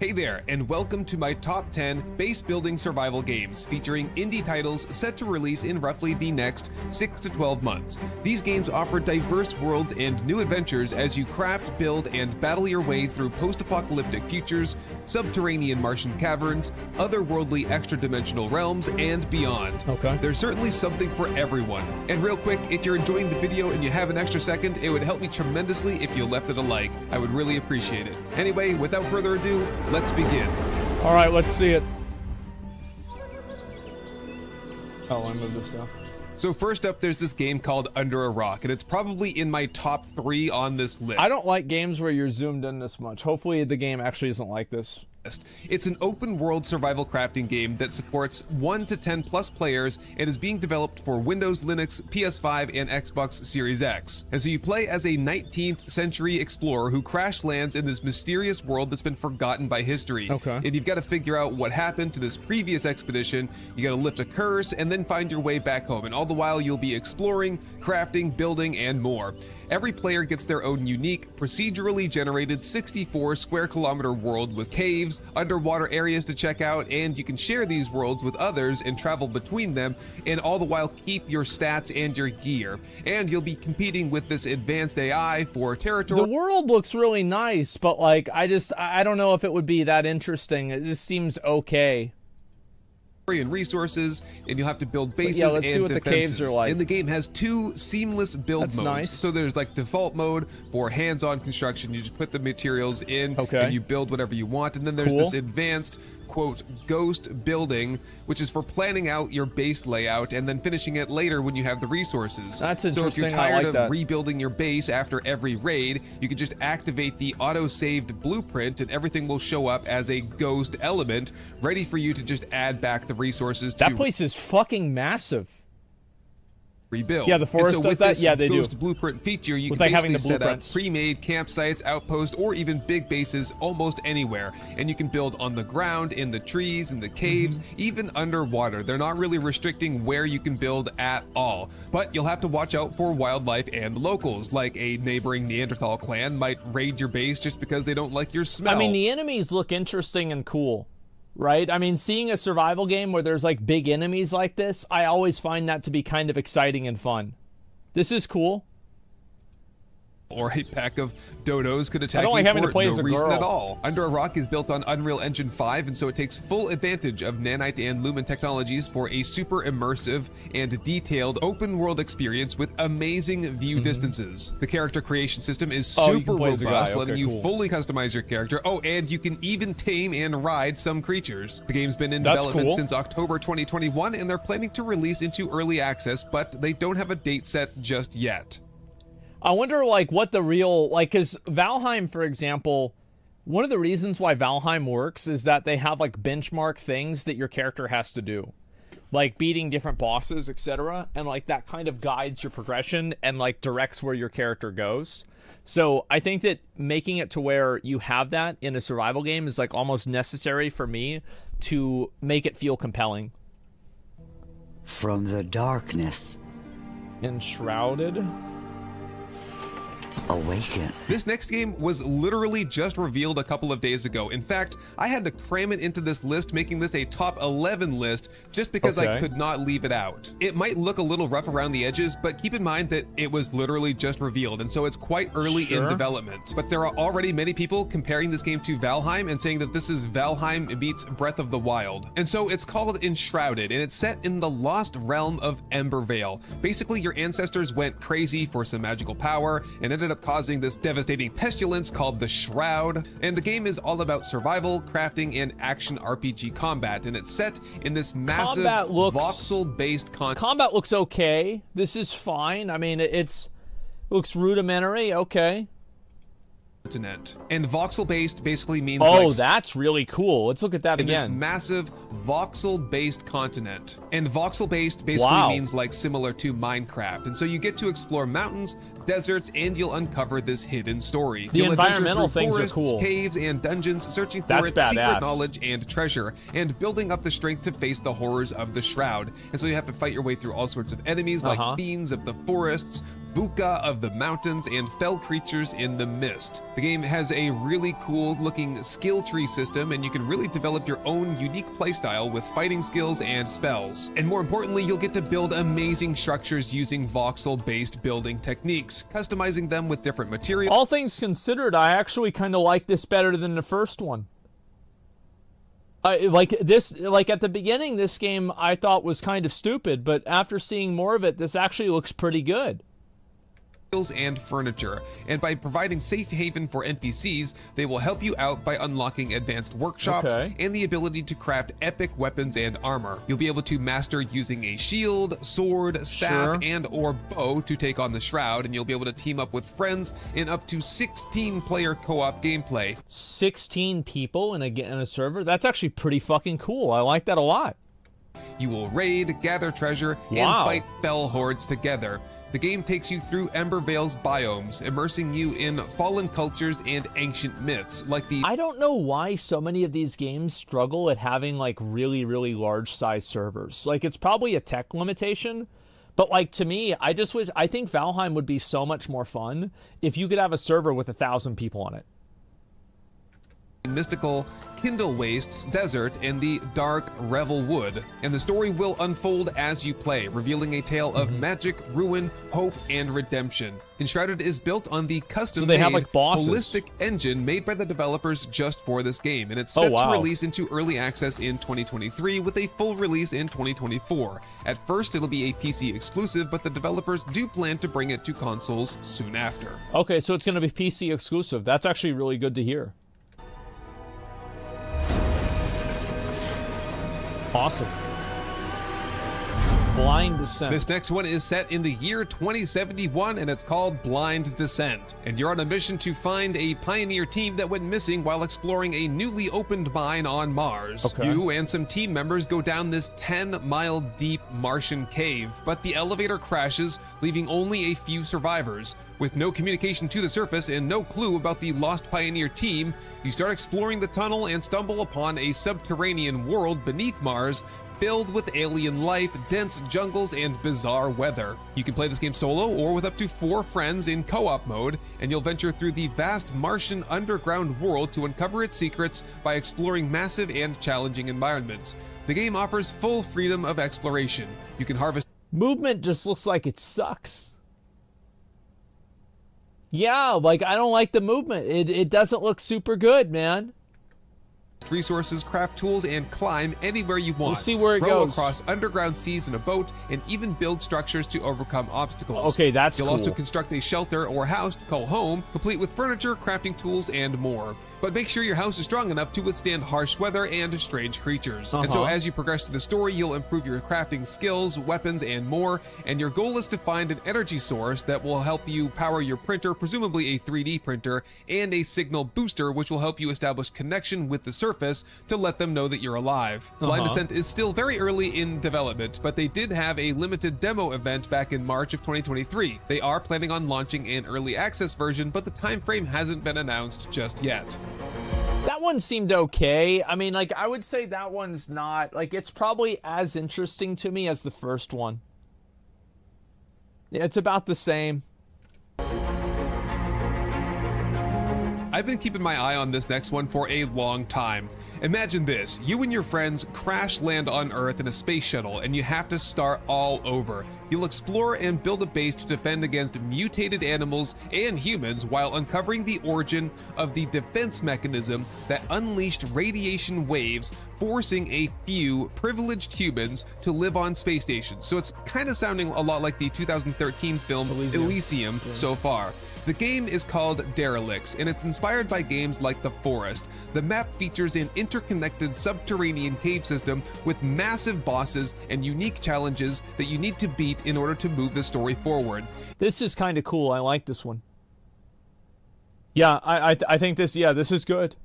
Hey there, and welcome to my top 10 base building survival games featuring indie titles set to release in roughly the next 6 to 12 months. These games offer diverse worlds and new adventures as you craft, build, and battle your way through post apocalyptic futures, subterranean Martian caverns, otherworldly extra dimensional realms, and beyond. Okay. There's certainly something for everyone. And real quick, if you're enjoying the video and you have an extra second, it would help me tremendously if you left it a like. I would really appreciate it. Anyway, without further ado, let's begin. All right, let's see it. Oh, I moved this down. So first up, there's this game called Under a Rock, and it's probably in my top three on this list. I don't like games where you're zoomed in this much. Hopefully, the game actually isn't like this. It's an open world survival crafting game that supports 1 to 10 plus players and is being developed for Windows, Linux, PS5, and Xbox Series X. And so you play as a 19th century explorer who crash lands in this mysterious world that's been forgotten by history. Okay. And you've got to figure out what happened to this previous expedition, you got to lift a curse, and then find your way back home. And all the while, you'll be exploring, crafting, building, and more. Every player gets their own unique, procedurally generated 64 square kilometer world with caves, underwater areas to check out, and you can share these worlds with others and travel between them, and all the while keep your stats and your gear. And you'll be competing with this advanced AI for territory. The world looks really nice, but like, I just, I don't know if it would be that interesting. This seems okay. And resources, and you'll have to build bases yeah, let's and see what the defenses. caves are like. And the game has two seamless build That's modes. nice. So there's like default mode for hands-on construction. You just put the materials in, Okay. and you build whatever you want. And then there's Cool. this advanced quote ghost building, which is for planning out your base layout and then finishing it later when you have the resources. That's interesting. So if you're tired like of that. rebuilding your base after every raid, you can just activate the auto-saved blueprint, and everything will show up as a ghost element, ready for you to just add back the resources That to place is fucking massive. Rebuild. Yeah, the forest and so does with that? this Yeah, they do. Blueprint feature, you With, can like, basically the set up pre-made campsites, outposts, or even big bases almost anywhere. And you can build on the ground, in the trees, in the caves, Mm-hmm. even underwater. They're not really restricting where you can build at all. But you'll have to watch out for wildlife and locals, like a neighboring Neanderthal clan might raid your base just because they don't like your smell. I mean, the enemies look interesting and cool, right? I mean, seeing a survival game where there's like big enemies like this, I always find that to be kind of exciting and fun. This is cool. Or a pack of dodos could attack you for no reason at all. Under a Rock is built on Unreal Engine 5, and so it takes full advantage of Nanite and Lumen technologies for a super immersive and detailed open world experience with amazing view distances. The character creation system is. Oh, super can play as a robust, guy. letting you cool. fully customize your character. Oh, and you can even tame and ride some creatures. The game's been in That's development cool. since October 2021, and they're planning to release into early access, but they don't have a date set just yet. I wonder, like, what the real like, because Valheim, for example, one of the reasons why Valheim works is that they have like benchmark things that your character has to do, like beating different bosses, etc., and like that kind of guides your progression and like directs where your character goes. So I think that making it to where you have that in a survival game is like almost necessary for me to make it feel compelling. From the darkness, Enshrouded. Awaken. This next game was literally just revealed a couple of days ago. In fact, I had to cram it into this list, making this a top 11 list just because I could not leave it out. It might look a little rough around the edges, but keep in mind that it was literally just revealed, and so it's quite early in development. But there are already many people comparing this game to Valheim and saying that this is Valheim meets Breath of the Wild. And so it's called Enshrouded, and it's set in the lost realm of Embervale. Basically, your ancestors went crazy for some magical power and ended up causing this devastating pestilence called the Shroud. And the game is all about survival, crafting, and action RPG combat, and it's set in this massive looks- voxel-based content. Combat looks okay. This is fine. I mean, it- it's looks rudimentary. Okay. continent. And voxel based basically means Oh, like that's really cool. Let's look at that in this massive voxel based continent. And voxel based basically Wow. means like similar to Minecraft. And so you get to explore mountains, deserts, and you'll uncover this hidden story. The You'll environmental things are forests, cool. caves, and dungeons, searching for That's its secret knowledge and treasure, and building up the strength to face the horrors of the Shroud. And so you have to fight your way through all sorts of enemies Uh-huh. like fiends of the forests, Buka of the mountains, and fell creatures in the mist. The game has a really cool looking skill tree system, and you can really develop your own unique playstyle with fighting skills and spells. And more importantly, you'll get to build amazing structures using voxel based building techniques, customizing them with different materials. All things considered, I actually kind of like this better than the first one. I like this like at the beginning this game I thought was kind of stupid, but after seeing more of it, this actually looks pretty good and furniture, and by providing safe haven for NPCs, they will help you out by unlocking advanced workshops Okay. and the ability to craft epic weapons and armor. You'll be able to master using a shield, sword, staff, Sure. and or bow to take on the shroud, and you'll be able to team up with friends in up to 16 player co-op gameplay. 16 people in a, in a server. That's actually pretty fucking cool. I like that a lot. You will raid, gather treasure, Wow. and fight fell hordes together. The game takes you through Embervale's biomes, immersing you in fallen cultures and ancient myths, like the I don't know why so many of these games struggle at having like really, really large size servers. Like it's probably a tech limitation, but like to me, I just wish I think Valheim would be so much more fun if you could have a server with a thousand people on it. Mystical Kindle Wastes Desert and the dark Revel Wood, and the story will unfold as you play, revealing a tale of Mm-hmm. magic, ruin, hope, and redemption. Enshrouded is built on the custom So they have, like, bosses. holistic engine made by the developers just for this game, and it's Oh, set wow. to release into early access in 2023 with a full release in 2024. At first, it'll be a PC exclusive, but the developers do plan to bring it to consoles soon after. Okay, so it's going to be PC exclusive. That's actually really good to hear. Awesome. Blind Descent. This next one is set in the year 2071 and it's called Blind Descent. And you're on a mission to find a pioneer team that went missing while exploring a newly opened mine on Mars. Okay. You and some team members go down this 10 mile deep Martian cave, but the elevator crashes, leaving only a few survivors. With no communication to the surface and no clue about the lost pioneer team, you start exploring the tunnel and stumble upon a subterranean world beneath Mars filled with alien life, dense jungles, and bizarre weather. You can play this game solo or with up to four friends in co op mode, and you'll venture through the vast Martian underground world to uncover its secrets by exploring massive and challenging environments. The game offers full freedom of exploration. You can harvest Movement just looks like it sucks. Yeah, like I don't like the movement. It it doesn't look super good, man. Resources, craft tools, and climb anywhere you want. We'll see where it Row goes. across underground seas in a boat, and even build structures to overcome obstacles. Okay, that's You'll also construct a shelter or house to call home, complete with furniture, crafting tools, and more. But make sure your house is strong enough to withstand harsh weather and strange creatures. And so Uh-huh. as you progress through the story, you'll improve your crafting skills, weapons, and more. And your goal is to find an energy source that will help you power your printer, presumably a 3D printer, and a signal booster, which will help you establish connection with the surface to let them know that you're alive. Blind Uh-huh. Descent is still very early in development, but they did have a limited demo event back in March of 2023. They are planning on launching an early access version, but the time frame hasn't been announced just yet. That one seemed okay. I mean, like I would say that one's not like it's probably as interesting to me as the first one. Yeah, it's about the same. I've been keeping my eye on this next one for a long time. Imagine this you and your friends crash land on Earth in a space shuttle, and you have to start all over. You'll explore and build a base to defend against mutated animals and humans while uncovering the origin of the defense mechanism that unleashed radiation waves, forcing a few privileged humans to live on space stations. So it's kind of sounding a lot like the 2013 film Elysium. Elysium so far. The game is called Derelicts, and it's inspired by games like The Forest. The map features an interconnected subterranean cave system with massive bosses and unique challenges that you need to beat in order to move the story forward. This is kind of cool. I like this one. Yeah, I I, I think this. Yeah, this is good.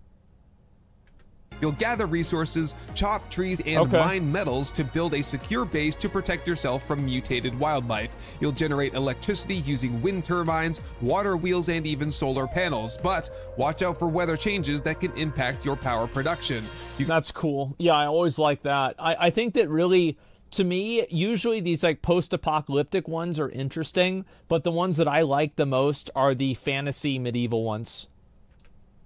You'll gather resources, chop trees, and Okay. mine metals to build a secure base to protect yourself from mutated wildlife. You'll generate electricity using wind turbines, water wheels, and even solar panels. But watch out for weather changes that can impact your power production. You That's cool. Yeah, I always like that. I, I think that really, to me, usually these like post-apocalyptic ones are interesting, but the ones that I like the most are the fantasy medieval ones.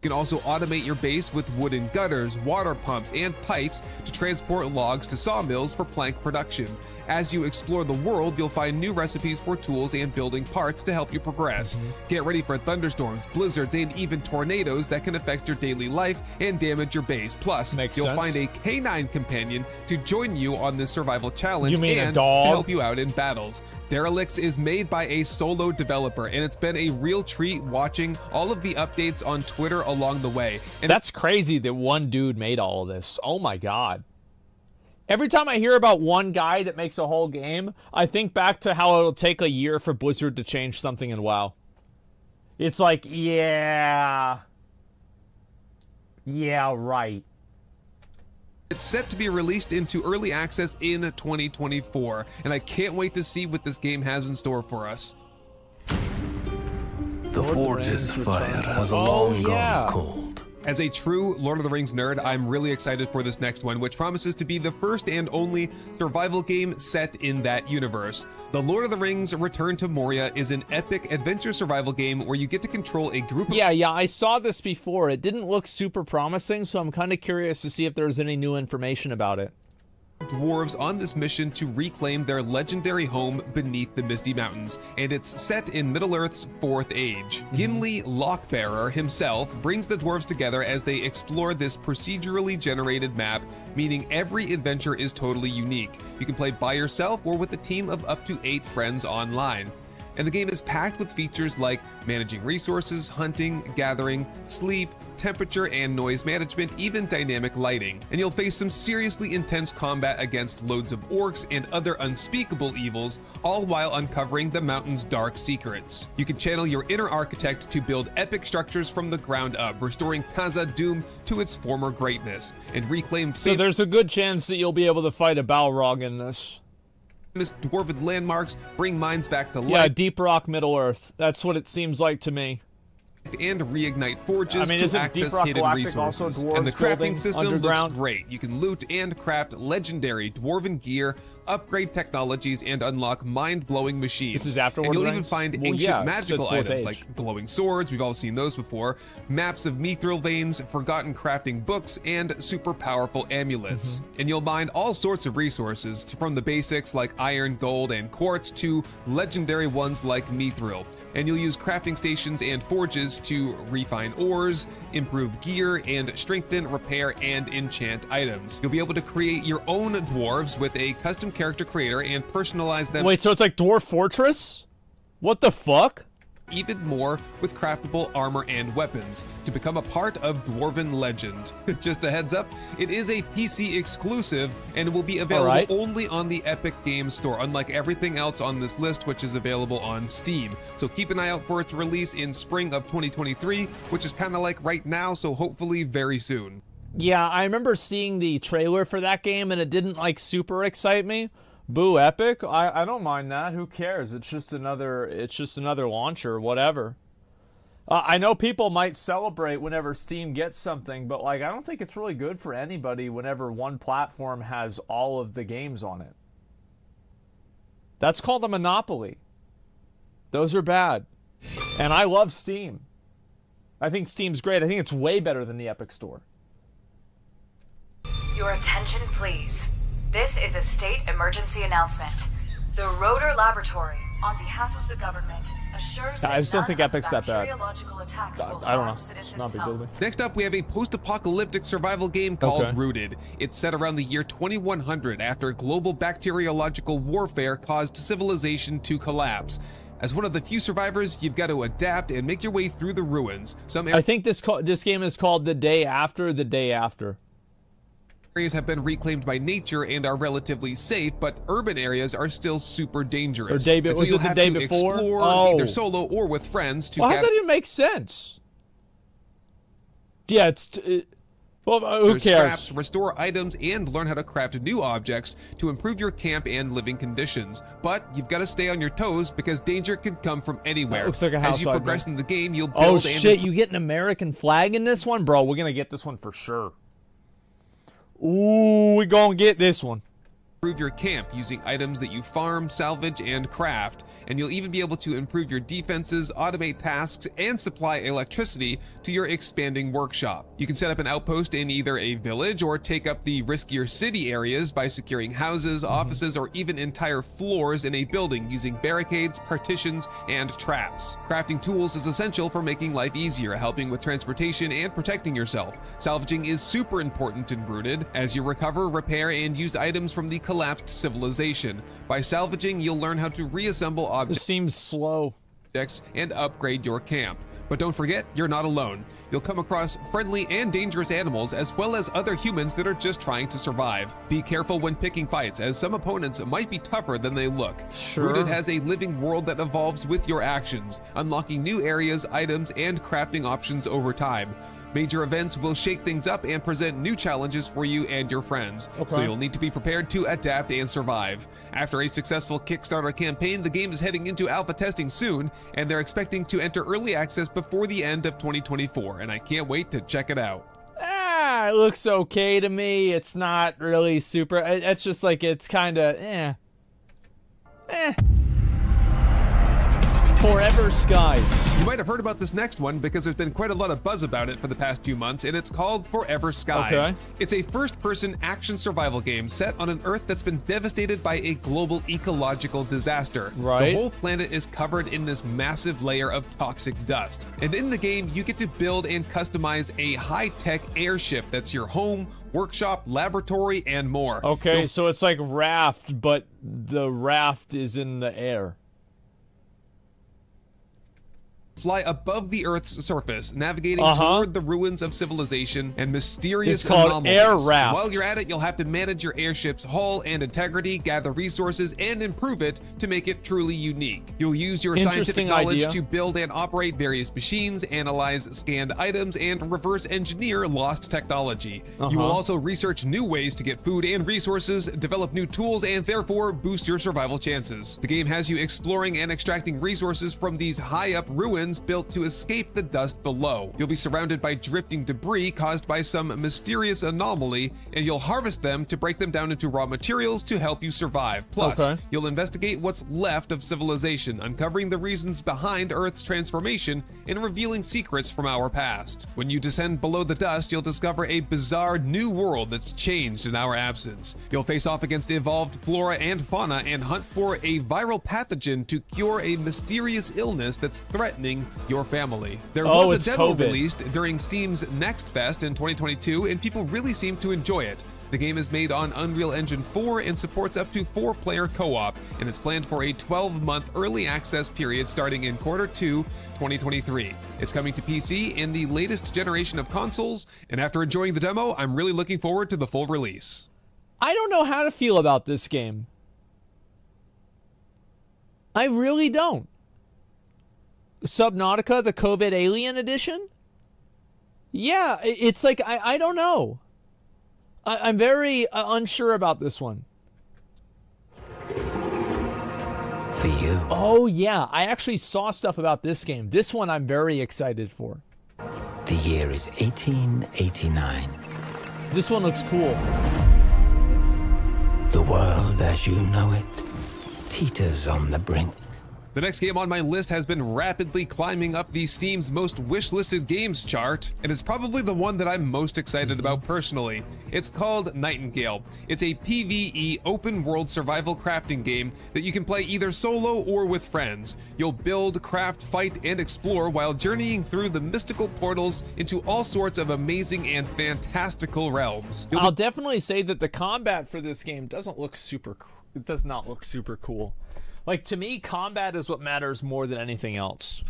You can also automate your base with wooden gutters, water pumps, and pipes to transport logs to sawmills for plank production. As you explore the world, you'll find new recipes for tools and building parts to help you progress. Mm-hmm. Get ready for thunderstorms, blizzards, and even tornadoes that can affect your daily life and damage your base. Plus, Makes you'll sense. find a canine companion to join you on this survival challenge You mean a and to help you out in battles. Derelicts is made by a solo developer, and it's been a real treat watching all of the updates on Twitter along the way. And That's crazy that one dude made all of this. Oh my god. Every time I hear about one guy that makes a whole game, I think back to how it'll take a year for Blizzard to change something in WoW. It's like, yeah. Yeah, right. It's set to be released into early access in 2024, and I can't wait to see what this game has in store for us. The Forge's Rings fire has Oh, long yeah. gone cold. As a true Lord of the Rings nerd, I'm really excited for this next one, which promises to be the first and only survival game set in that universe. The Lord of the Rings Return to Moria is an epic adventure survival game where you get to control a group of Yeah, yeah, I saw this before. It didn't look super promising, so I'm kind of curious to see if there's any new information about it. Dwarves on this mission to reclaim their legendary home beneath the Misty Mountains, and it's set in Middle Earth's Fourth Age. Mm-hmm. Gimli Lockbearer himself brings the dwarves together as they explore this procedurally generated map, meaning every adventure is totally unique. You can play by yourself or with a team of up to eight friends online. And the game is packed with features like managing resources, hunting, gathering, sleep, temperature and noise management, even dynamic lighting. And you'll face some seriously intense combat against loads of orcs and other unspeakable evils, all while uncovering the mountain's dark secrets. You can channel your inner architect to build epic structures from the ground up, restoring Khazad-dûm to its former greatness, and reclaim So there's a good chance that you'll be able to fight a Balrog in this. Famous dwarven landmarks, bring mines back to life. Yeah, Deep Rock, Middle Earth. That's what it seems like to me. and reignite forges I mean, to access hidden Galactic resources. and the crafting system looks great. You can loot and craft legendary dwarven gear, upgrade technologies, and unlock mind-blowing machines. This is after And you'll the even find Well, ancient yeah, magical items Age. like glowing swords. We've all seen those before. Maps of mithril veins, forgotten crafting books, and super powerful amulets. Mm-hmm. And you'll mine all sorts of resources from the basics like iron, gold, and quartz to legendary ones like mithril. And you'll use crafting stations and forges to refine ores, improve gear, and strengthen, repair, and enchant items. You'll be able to create your own dwarves with a custom character creator and personalize them Wait, so it's like Dwarf Fortress? What the fuck? even more with craftable armor and weapons to become a part of Dwarven Legend. Just a heads up, it is a PC exclusive and will be available right. only on the Epic Games Store, unlike everything else on this list, which is available on Steam. So keep an eye out for its release in spring of 2023, which is kind of like right now, so hopefully very soon. Yeah, I remember seeing the trailer for that game and it didn't like super excite me. Boo Epic? I, I don't mind that. Who cares? It's just another it's just another launcher, whatever. Uh, I know people might celebrate whenever Steam gets something, but like I don't think it's really good for anybody whenever one platform has all of the games on it. That's called a monopoly. Those are bad. And I love Steam. I think Steam's great. I think it's way better than the Epic Store. Your attention, please. This is a state emergency announcement. The Rotor Laboratory, on behalf of the government, assures that I just don't none think of the Epic's that attacks will I don't know. It's not a big health. deal to me. Next up, we have a post apocalyptic survival game called Okay. Rooted. It's set around the year 2100 after global bacteriological warfare caused civilization to collapse. As one of the few survivors, you've got to adapt and make your way through the ruins. Some I think this ca- this game is called The Day After the Day After. Areas have been reclaimed by nature and are relatively safe, but urban areas are still super dangerous. Or day be- And so was it the day to before? explore Oh. either solo or with friends to Well, how does that even make sense? Yeah, it's t- well, uh, who There's cares? scraps, restore items, and learn how to craft new objects to improve your camp and living conditions. But you've got to stay on your toes because danger can come from anywhere. That looks like a house As you progress in the game, you'll build Oh and shit! You get an American flag in this one, bro. We're gonna get this one for sure. Ooh, we gonna get this one. Improve your camp using items that you farm, salvage, and craft, and you'll even be able to improve your defenses, automate tasks, and supply electricity to your expanding workshop. You can set up an outpost in either a village or take up the riskier city areas by securing houses, mm-hmm. offices, or even entire floors in a building using barricades, partitions, and traps. Crafting tools is essential for making life easier, helping with transportation and protecting yourself. Salvaging is super important in Rooted, as you recover, repair, and use items from the collapsed civilization. By salvaging, you'll learn how to reassemble This objects seems slow. and upgrade your camp. But don't forget, you're not alone. You'll come across friendly and dangerous animals as well as other humans that are just trying to survive. Be careful when picking fights, as some opponents might be tougher than they look. Sure. Rooted has a living world that evolves with your actions, unlocking new areas, items, and crafting options over time. Major events will shake things up and present new challenges for you and your friends, so you'll need to be prepared to adapt and survive. After a successful Kickstarter campaign, the game is heading into alpha testing soon, and they're expecting to enter early access before the end of 2024, and I can't wait to check it out. Ah, it looks okay to me. It's not really super. It's just like it's kind of eh, eh. Forever Skies. You might have heard about this next one because there's been quite a lot of buzz about it for the past few months, and it's called Forever Skies. Okay. It's a first person action survival game set on an Earth that's been devastated by a global ecological disaster. Right. The whole planet is covered in this massive layer of toxic dust. And in the game, you get to build and customize a high tech airship that's your home, workshop, laboratory, and more. Okay, You'll so it's like raft, but the raft is in the air. Fly above the Earth's surface, navigating Uh-huh. toward the ruins of civilization and mysterious It's called anomalies. Air Raft. While you're at it, you'll have to manage your airship's hull and integrity, gather resources, and improve it to make it truly unique. You'll use your scientific knowledge idea. to build and operate various machines, analyze scanned items, and reverse engineer lost technology. You will Uh-huh. also research new ways to get food and resources, develop new tools, and therefore boost your survival chances. The game has you exploring and extracting resources from these high up ruins built to escape the dust below. You'll be surrounded by drifting debris caused by some mysterious anomaly, and you'll harvest them to break them down into raw materials to help you survive. Plus, Okay. You'll investigate what's left of civilization, uncovering the reasons behind Earth's transformation and revealing secrets from our past. When you descend below the dust, you'll discover a bizarre new world that's changed in our absence. You'll face off against evolved flora and fauna and hunt for a viral pathogen to cure a mysterious illness that's threatening your family. There Oh, was a demo COVID. released during Steam's Next Fest in 2022, and people really seem to enjoy it. The game is made on Unreal Engine 4 and supports up to four player co op, and it's planned for a 12 month early access period starting in quarter 2, 2023. It's coming to PC in the latest generation of consoles, and after enjoying the demo, I'm really looking forward to the full release. I don't know how to feel about this game. I really don't. Subnautica, the COVID Alien Edition? Yeah, it's like, I, I don't know. I, I'm very uh, unsure about this one. For you. Oh, yeah, I actually saw stuff about this game. This one I'm very excited for. The year is 1889. This one looks cool. The world as you know it teeters on the brink. The next game on my list has been rapidly climbing up the Steam's most wishlisted games chart, and it's probably the one that I'm most excited mm-hmm. about personally. It's called Nightingale. It's a PvE open world survival crafting game that you can play either solo or with friends. You'll build, craft, fight, and explore while journeying through the mystical portals into all sorts of amazing and fantastical realms. You'll I'll definitely say that the combat for this game doesn't look super. It does not look super cool. Like to me, combat is what matters more than anything else.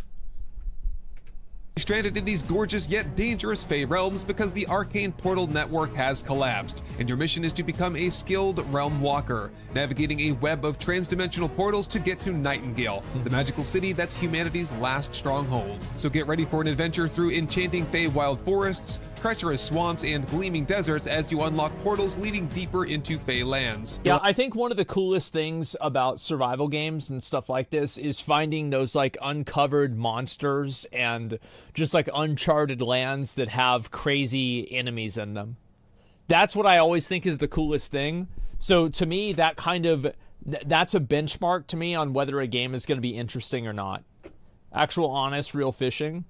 stranded in these gorgeous yet dangerous Fey realms because the arcane portal network has collapsed, and your mission is to become a skilled realm walker, navigating a web of transdimensional portals to get to Nightingale, the hmm. magical city that's humanity's last stronghold. So get ready for an adventure through enchanting Fey wild forests, treacherous swamps, and gleaming deserts as you unlock portals leading deeper into Fey lands. Yeah, I think one of the coolest things about survival games and stuff like this is finding those like uncovered monsters and just like uncharted lands that have crazy enemies in them. That's what I always think is the coolest thing So to me, that kind of that's a benchmark to me on whether a game is going to be interesting or not. Actual, honest, real fishing.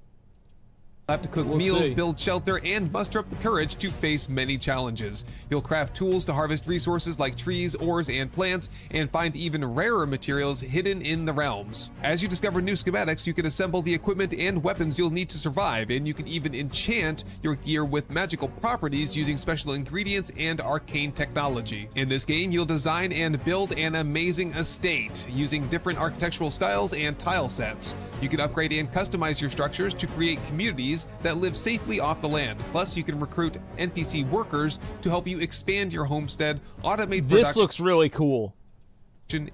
Have to cook We'll meals, see. build shelter, and muster up the courage to face many challenges. You'll craft tools to harvest resources like trees, ores, and plants, and find even rarer materials hidden in the realms. As you discover new schematics, you can assemble the equipment and weapons you'll need to survive, and you can even enchant your gear with magical properties using special ingredients and arcane technology. In this game, you'll design and build an amazing estate using different architectural styles and tile sets. You can upgrade and customize your structures to create communities that live safely off the land. Plus, you can recruit NPC workers to help you expand your homestead, automate This production looks really cool.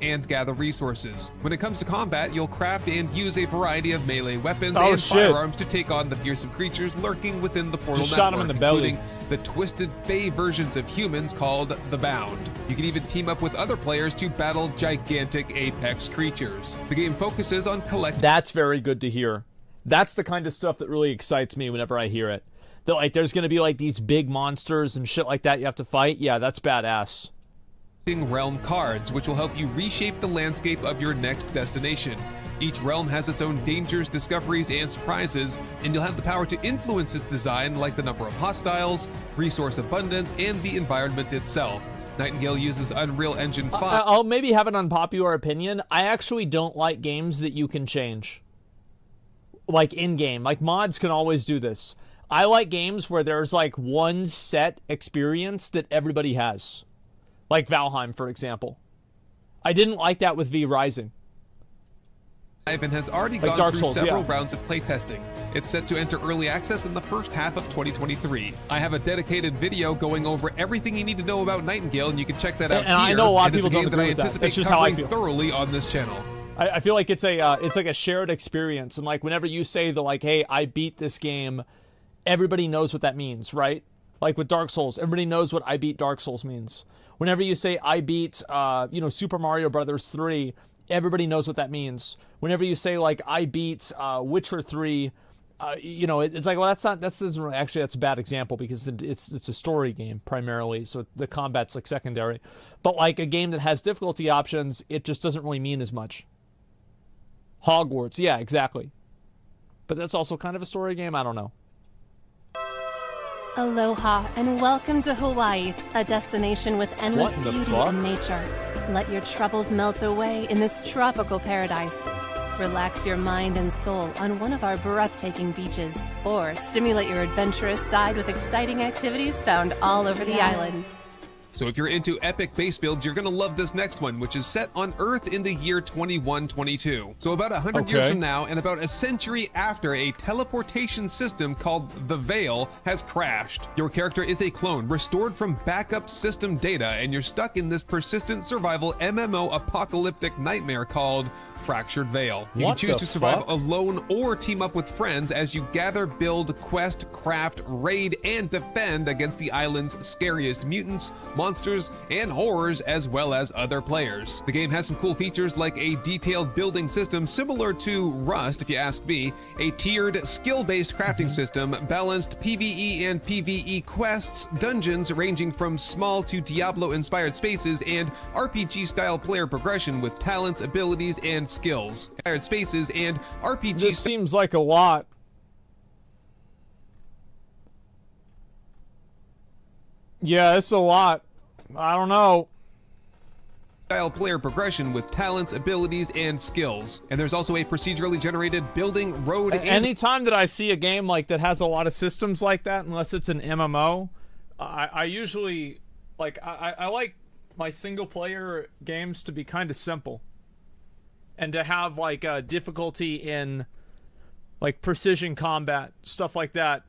and gather resources. When it comes to combat, you'll craft and use a variety of melee weapons Oh, and shit. firearms to take on the fearsome creatures lurking within the portal Just shot him network, in the belly. including the twisted fey versions of humans called the Bound. You can even team up with other players to battle gigantic apex creatures. The game focuses on collecting That's very good to hear. That's the kind of stuff that really excites me whenever I hear it. That like there's going to be like these big monsters and shit like that you have to fight. Yeah, that's badass. realm cards, which will help you reshape the landscape of your next destination. Each realm has its own dangers, discoveries, and surprises, and you'll have the power to influence its design, like the number of hostiles, resource abundance, and the environment itself. Nightingale uses Unreal Engine uh, 5. I- I'll maybe have an unpopular opinion. I actually don't like games that you can change. Like in game. Like mods can always do this. I like games where there's like one set experience that everybody has. Like Valheim, for example. I didn't like that with V Rising. and has already Like gone Dark through Souls, several yeah. rounds of playtesting. It's set to enter early access in the first half of 2023. I have a dedicated video going over everything you need to know about Nightingale, and you can check that out And- and I know a lot of people don't that I agree with that. anticipate That's just how I feel. thoroughly on this channel. I, I feel like it's a uh, it's like a shared experience, and like whenever you say the like, "Hey, I beat this game," everybody knows what that means, right? Like with Dark Souls, everybody knows what I beat Dark Souls means. Whenever you say I beat, uh, you know, Super Mario Brothers three, everybody knows what that means. Whenever you say like I beat uh, Witcher three, uh, you know, it, it's like well, that's not that's really- actually that's a bad example because it, it's it's a story game primarily, so the combat's like secondary. But like a game that has difficulty options, it just doesn't really mean as much. Hogwarts, yeah, exactly. But that's also kind of a story game. I don't know. Aloha and welcome to Hawaii, a destination with endless What in the beauty fuck? and nature. Let your troubles melt away in this tropical paradise. Relax your mind and soul on one of our breathtaking beaches, or stimulate your adventurous side with exciting activities found all over the island. So if you're into epic base builds, you're gonna love this next one, which is set on Earth in the year 2122. So about a hundred years from now, and about a century after, a teleportation system called the Veil has crashed. Your character is a clone, restored from backup system data, and you're stuck in this persistent survival MMO apocalyptic nightmare called Fractured Veil. You What can choose to survive fuck? alone or team up with friends as you gather, build, quest, craft, raid, and defend against the island's scariest mutants, monsters, and horrors, as well as other players. The game has some cool features like a detailed building system similar to Rust, if you ask me, a tiered skill-based crafting mm-hmm. system, balanced PvE and PvE quests, dungeons ranging from small to Diablo-inspired spaces, and RPG-style player progression with talents, abilities, and skills. Inspired spaces and RPG This seems like a lot. Yeah, it's a lot. I don't know. style player progression with talents, abilities, and skills. And there's also a procedurally generated building, road, and Anytime that I see a game like that has a lot of systems like that, unless it's an MMO, I, I usually like I, I I like my single player games to be kind of simple, and to have like uh, difficulty in like precision combat stuff like that.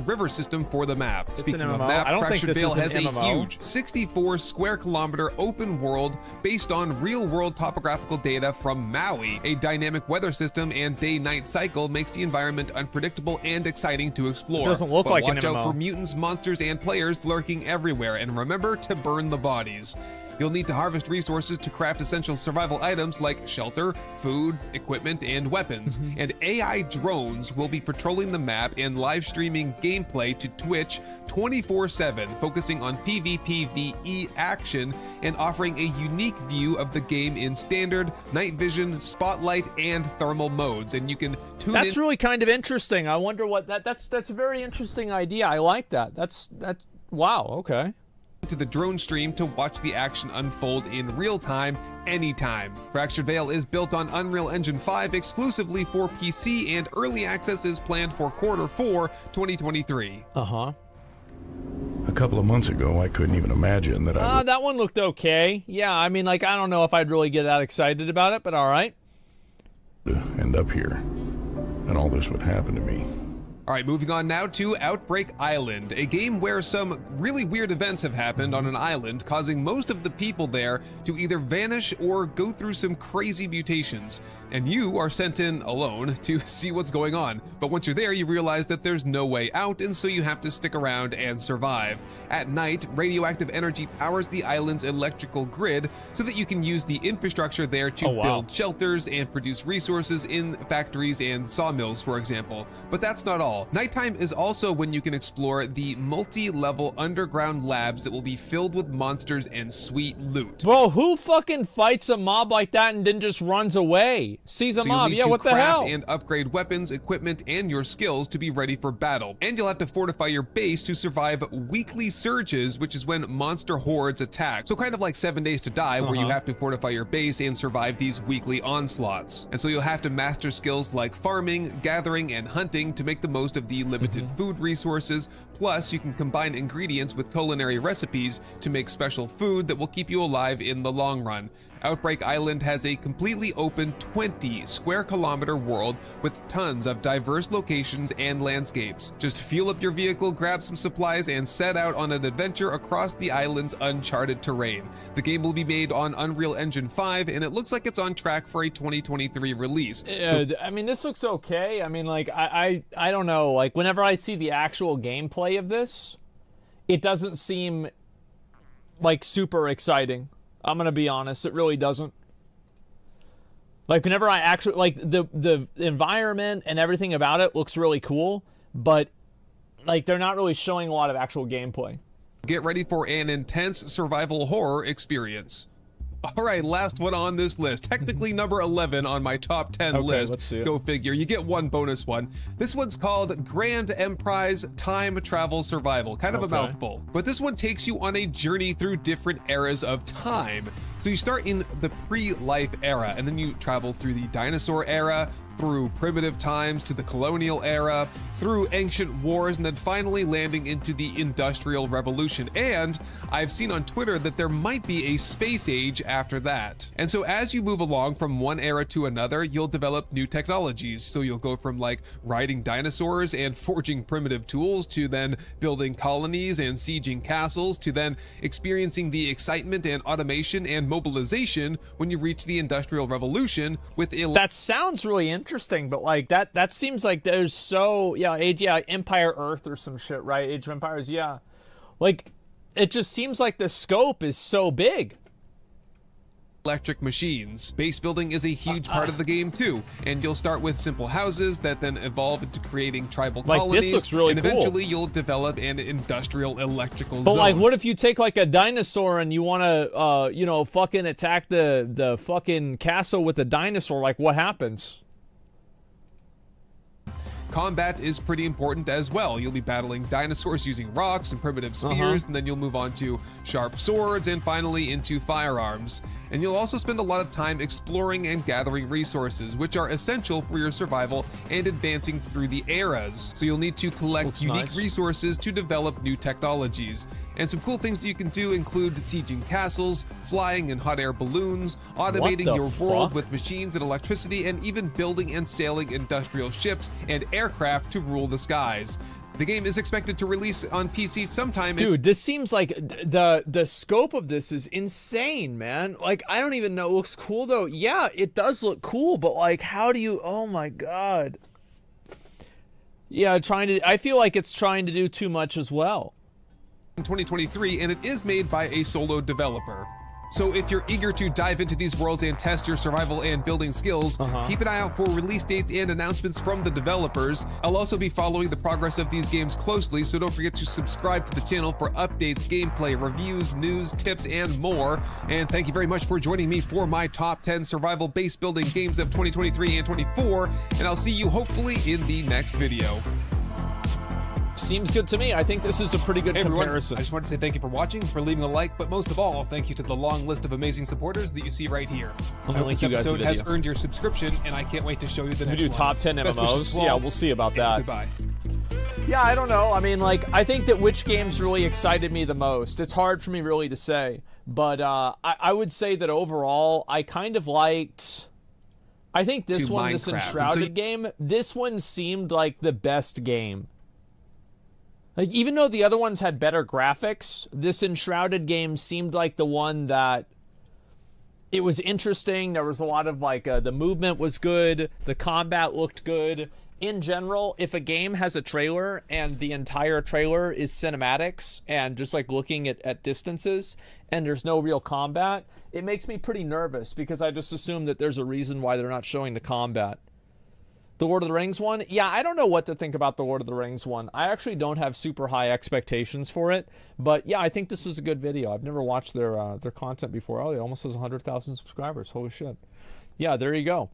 river system for the map. an Speaking of MMO. map, I Fractured Veil has a huge 64 square kilometer open world based on real world topographical data from Maui. A dynamic weather system and day-night cycle makes the environment unpredictable and exciting to explore. doesn't look but like an watch out for mutants, monsters, and players lurking everywhere, and remember to burn the bodies. You'll need to harvest resources to craft essential survival items like shelter, food, equipment, and weapons. Mm-hmm. And AI drones will be patrolling the map and live streaming gameplay to Twitch 24 7, focusing on PvPvE action and offering a unique view of the game in standard, night vision, spotlight, and thermal modes. And you can tune That's in. really kind of interesting. I wonder what that that's that's a very interesting idea. I like that. That's that wow, okay. To the drone stream to watch the action unfold in real time anytime. Fractured Veil is built on Unreal Engine 5 exclusively for PC and early access is planned for quarter 4 2023. Uh-huh. A couple of months ago, I couldn't even imagine that I Uh, that one looked okay. Yeah, I mean like I don't know if I'd really get that excited about it, but all right. end up here, and all this would happen to me. All right, moving on now to Outbreak Island, a game where some really weird events have happened on an island, causing most of the people there to either vanish or go through some crazy mutations. And you are sent in alone to see what's going on. But once you're there, you realize that there's no way out, and so you have to stick around and survive. At night, radioactive energy powers the island's electrical grid so that you can use the infrastructure there to Oh, wow. build shelters and produce resources in factories and sawmills, for example. But that's not all. Nighttime is also when you can explore the multi level underground labs that will be filled with monsters and sweet loot. Bro, who fucking fights a mob like that and then just runs away? Sees a So mob. Yeah, what the hell? and upgrade weapons, equipment, and your skills to be ready for battle. And you'll have to fortify your base to survive weekly surges, which is when monster hordes attack. So kind of like Seven Days to Die, where you Uh-huh. have to fortify your base and survive these weekly onslaughts. And so you'll have to master skills like farming, gathering, and hunting to make the most of the limited Mm-hmm. food resources. Plus, you can combine ingredients with culinary recipes to make special food that will keep you alive in the long run. Outbreak Island has a completely open 20 square kilometer world with tons of diverse locations and landscapes. Just fuel up your vehicle, grab some supplies, and set out on an adventure across the island's uncharted terrain. The game will be made on Unreal Engine 5, and it looks like it's on track for a 2023 release. Uh, I mean, this looks okay. I mean, like, I, I, I don't know. Like, whenever I see the actual gameplay of this, it doesn't seem like super exciting. I'm gonna be honest. It really doesn't. Like, whenever I actually like the the environment and everything about it looks really cool, but like they're not really showing a lot of actual gameplay. Get ready for an intense survival horror experience. All right, last one on this list. Technically number 11 on my top 10 Okay, list. let's see it. Go figure. You get one bonus one. This one's called Grand Emprise Time Travel Survival. Kind of a mouthful. But this one takes you on a journey through different eras of time. So you start in the pre-life era and then you travel through the dinosaur era, through primitive times to the colonial era, through ancient wars, and then finally landing into the Industrial Revolution. And I've seen on Twitter that there might be a space age after that. And so as you move along from one era to another, you'll develop new technologies. So you'll go from like riding dinosaurs and forging primitive tools to then building colonies and sieging castles to then experiencing the excitement and automation and mobilization when you reach the Industrial Revolution with That sounds really interesting, but like that that seems like there's so yeah, age yeah, Empire Earth or some shit, right? Age of Empires, yeah. Like it just seems like the scope is so big. electric machines. Base building is a huge part of the game too, and you'll start with simple houses that then evolve into creating tribal Like, this colonies. looks really and cool. eventually you'll develop an industrial electrical But zone. like what if you take like a dinosaur and you want to uh you know fucking attack the the fucking castle with a dinosaur like what happens? Combat is pretty important as well. You'll be battling dinosaurs using rocks and primitive Uh-huh. spears, and then you'll move on to sharp swords and finally into firearms. And you'll also spend a lot of time exploring and gathering resources, which are essential for your survival and advancing through the eras. So you'll need to collect Looks unique nice. resources to develop new technologies. And some cool things that you can do include sieging castles, flying in hot air balloons, automating your world with machines and electricity, and even building and sailing industrial ships and aircraft to rule the skies. The game is expected to release on PC sometime in Dude, this seems like the the scope of this is insane, man. Like I don't even know. It looks cool though. Yeah, it does look cool, but like, how do you? Oh my god. Yeah, trying to. I feel like it's trying to do too much as well. 2023, and it is made by a solo developer. So if you're eager to dive into these worlds and test your survival and building skills, uh-huh. keep an eye out for release dates and announcements from the developers. I'll also be following the progress of these games closely, so don't forget to subscribe to the channel for updates, gameplay, reviews, news, tips, and more. And thank you very much for joining me for my top 10 survival base building games of 2023 and 24, and I'll see you hopefully in the next video. Seems good to me. I think this is a pretty good Hey everyone, comparison. I just want to say thank you for watching, for leaving a like, but most of all, thank you to the long list of amazing supporters that you see right here. gonna I hope link this you guys episode has earned your subscription, and I can't wait to show you the we next do top 10 Best MMOs. Yeah, we'll see about that. Goodbye. Yeah, I don't know. I mean, like, I think that which games really excited me the most. It's hard for me really to say, but uh, I, I would say that overall, I kind of liked. I think this one, this Minecraft. So Enshrouded you- game, this one seemed like the best game. Like, even though the other ones had better graphics, this Enshrouded game seemed like the one that it was interesting. There was a lot of like uh, the movement was good, the combat looked good. In general, if a game has a trailer and the entire trailer is cinematics and just like looking at, at distances and there's no real combat, it makes me pretty nervous because I just assume that there's a reason why they're not showing the combat. The Lord of the Rings one? Yeah, I don't know what to think about the Lord of the Rings one. I actually don't have super high expectations for it, but yeah, I think this was a good video. I've never watched their uh, their content before. Oh, it almost has 100,000 subscribers. Holy shit. Yeah, there you go.